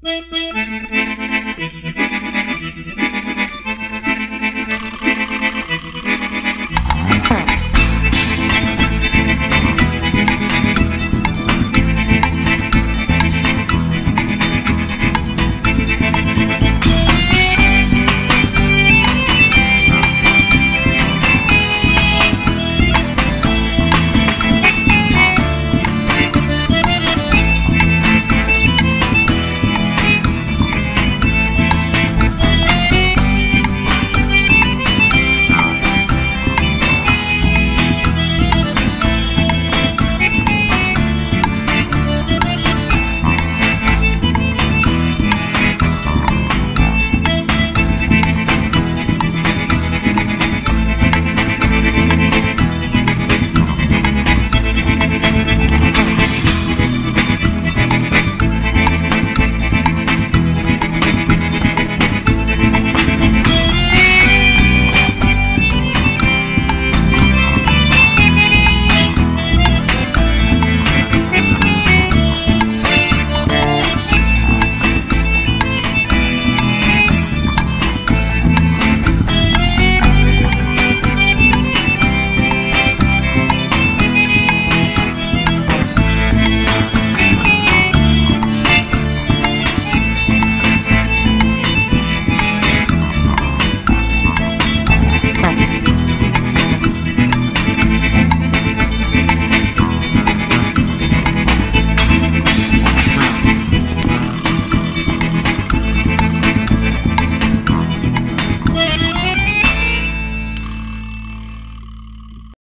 Beep, beep.